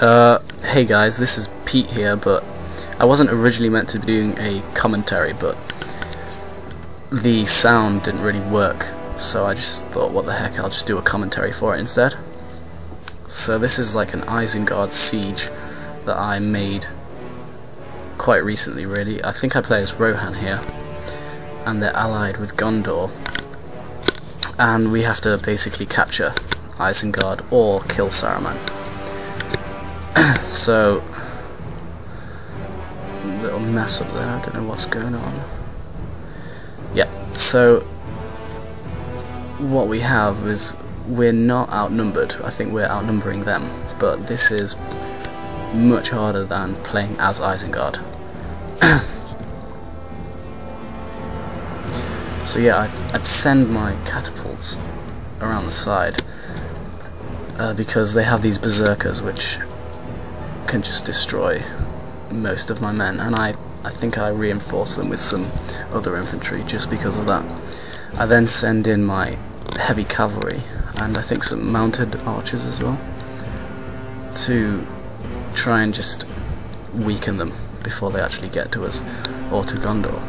Uh, hey guys, this is Pete here, but I wasn't originally meant to be doing a commentary, but the sound didn't really work, so I just thought, what the heck, I'll just do a commentary for it instead. So this is like an Isengard siege that I made quite recently, really. I think I play as Rohan here, and they're allied with Gondor, and we have to basically capture Isengard or kill Saruman. So, little mess up there, I don't know what's going on. Yeah, so what we have is we're not outnumbered, I think we're outnumbering them, but this is much harder than playing as Isengard. so yeah, I'd, I'd, send my catapults around the side uh, because they have these berserkers which can just destroy most of my men, and I, I think I reinforce them with some other infantry just because of that. I then send in my heavy cavalry, and I think some mounted archers as well, to try and just weaken them before they actually get to us, or to Gondor.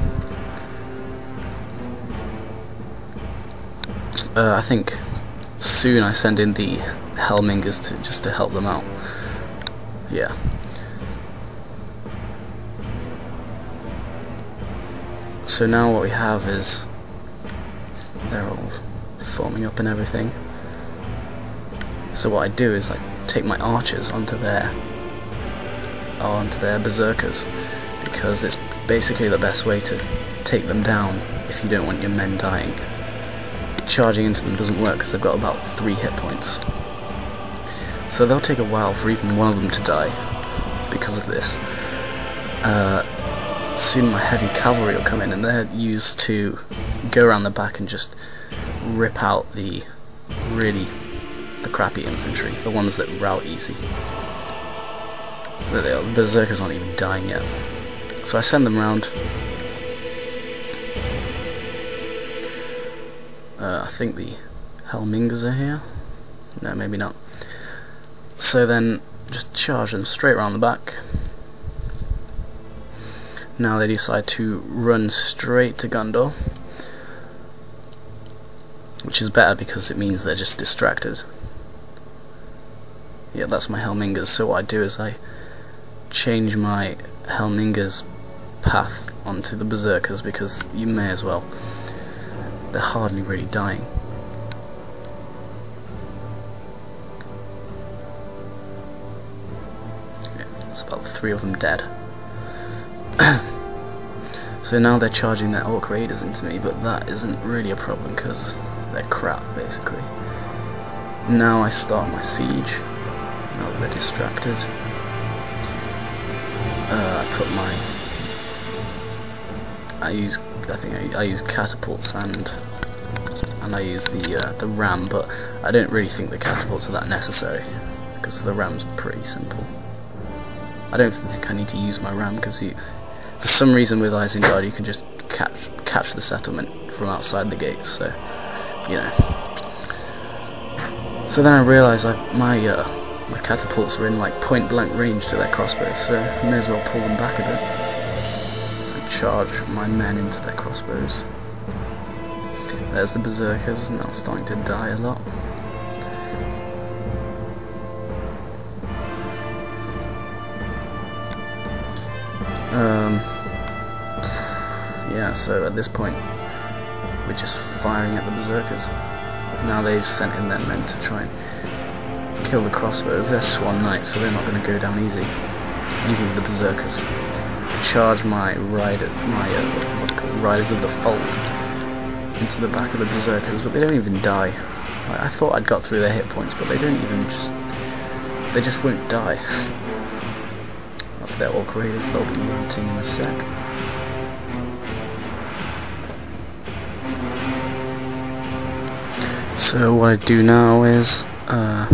Uh, I think soon I send in the Helmingas to just to help them out yeah. So now what we have is they're all forming up and everything. So what I do is I take my archers onto their oh, onto their berserkers because it's basically the best way to take them down if you don't want your men dying. Charging into them doesn't work because they've got about three hit points. So they'll take a while for even one of them to die because of this. Uh, soon my heavy cavalry will come in and they're used to go around the back and just rip out the really the crappy infantry, the ones that rout easy. The berserkers aren't even dying yet. So I send them round. Uh, I think the Helmingas are here. No, maybe not. So then, just charge them straight around the back. Now they decide to run straight to Gondor, which is better because it means they're just distracted. Yeah, that's my Helmingas, so what I do is I change my Helmingas path onto the Berserkers because you may as well. They're hardly really dying. Three of them dead. so now they're charging their Orc Raiders into me, but that isn't really a problem because they're crap, basically. Now I start my siege. Now they're distracted. Uh, I put my... I use, I think I, I use catapults and and I use the uh, the ram, but I don't really think the catapults are that necessary because the ram's pretty simple. I don't think I need to use my ram because for some reason with Isengard you can just catch catch the settlement from outside the gates. So you know. So then I realise my uh, my catapults are in like point blank range to their crossbows, so I may as well pull them back a bit and charge my men into their crossbows. There's the berserkers now starting to die a lot. Um, yeah, so at this point, we're just firing at the berserkers. Now they've sent in their men to try and kill the crossbows. They're swan knights, so they're not going to go down easy, even with the berserkers. I charge my rider, my uh, riders of the fold into the back of the berserkers, but they don't even die. I thought I'd got through their hit points, but they don't even just, they just won't die. Their orc raiders, they'll be mounting in a sec. So what I do now is uh,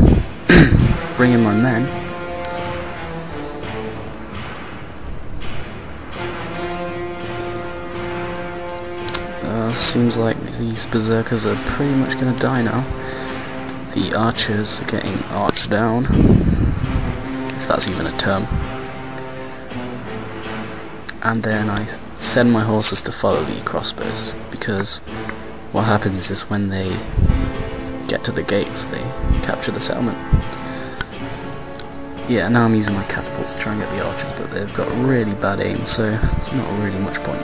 bring in my men. Uh, seems like these berserkers are pretty much going to die now. The archers are getting arched down if that's even a term. And then I send my horses to follow the crossbows, because what happens is when they get to the gates, they capture the settlement. Yeah, now I'm using my catapults to try and get the archers, but they've got really bad aim, so it's not really much point.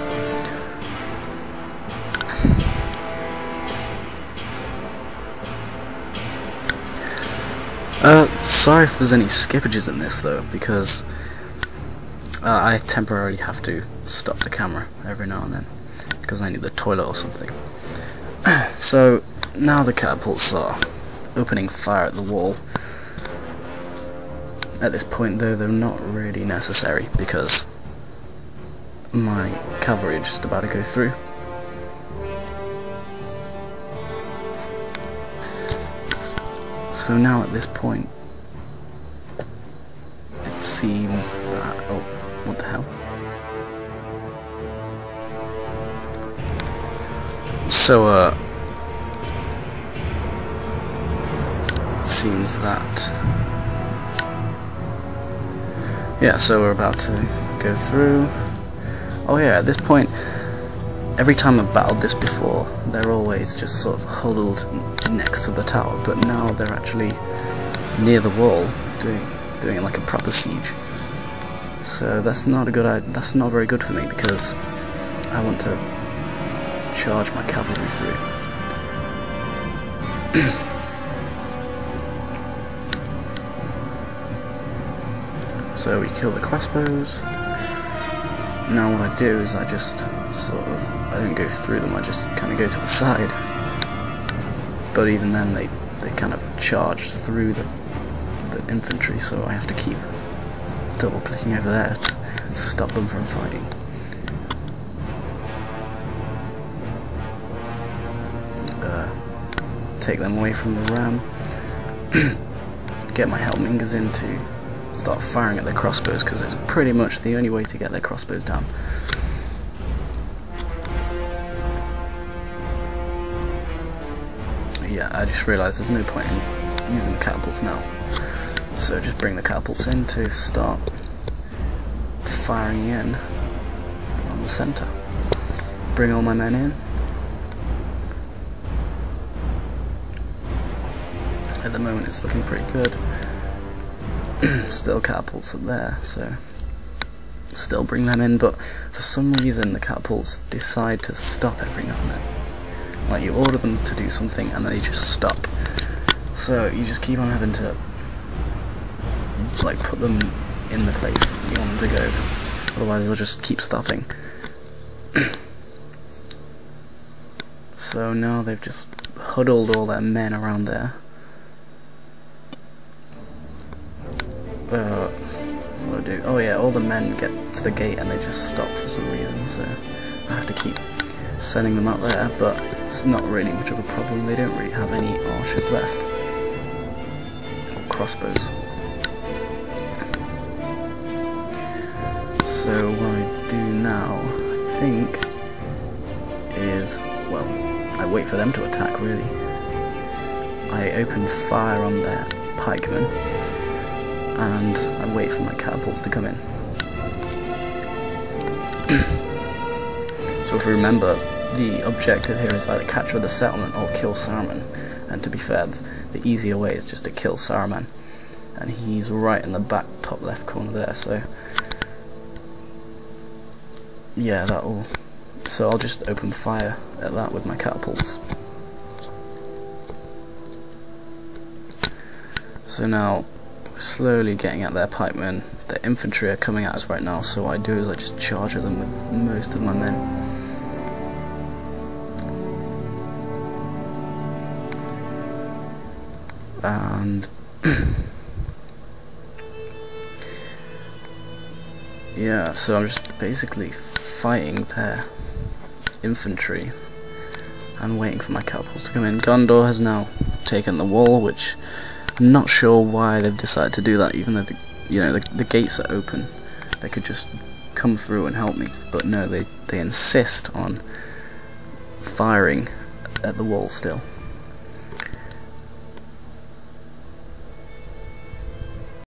Uh, sorry if there's any skippages in this though, because uh, I temporarily have to stop the camera every now and then, because I need the toilet or something. so, now the catapults are opening fire at the wall. At this point though, they're not really necessary, because my cavalry is just about to go through. So now at this point, it seems that... Oh, what the hell? So, uh... It seems that... Yeah, so we're about to go through... Oh yeah, at this point, every time I've battled this before, they're always just sort of huddled next to the tower, but now they're actually near the wall, doing doing like a proper siege. So that's not a good. That's not very good for me because I want to charge my cavalry through. so we kill the crossbows. Now what I do is I just sort of, I don't go through them, I just kind of go to the side. But even then they, they kind of charge through the, the infantry, so I have to keep double clicking over there to stop them from fighting. Uh, take them away from the ram. Get my Helmingas in to start firing at their crossbows because it's pretty much the only way to get their crossbows down. Yeah, I just realised there's no point in using the catapults now. So just bring the catapults in to start firing in on the centre. Bring all my men in. At the moment it's looking pretty good. still catapults up there, so still bring them in, but for some reason the catapults decide to stop every now and then. Like you order them to do something and they just stop. So you just keep on having to like put them in the place you want them to go. Otherwise they'll just keep stopping. so now they've just huddled all their men around there. Uh, what do I do? Oh yeah, all the men get to the gate and they just stop for some reason, so I have to keep sending them out there, but it's not really much of a problem. They don't really have any archers left. Or crossbows. So what I do now, I think, is, well, I wait for them to attack, really. I open fire on their pikemen, and I wait for my catapults to come in. so if we remember, the objective here is either capture the settlement or kill Saruman, and to be fair, the easier way is just to kill Saruman, and he's right in the back top left corner there, so yeah, that'll... So I'll just open fire at that with my catapults. So now we're slowly getting at their pikemen. The infantry are coming at us right now, so what I do is I just charge at them with most of my men. And... yeah, so I'm just basically fighting their infantry and waiting for my catapults to come in. Gondor has now taken the wall, which I'm not sure why they've decided to do that, even though the, you know the, the gates are open. They could just come through and help me, but no, they they insist on firing at the wall still.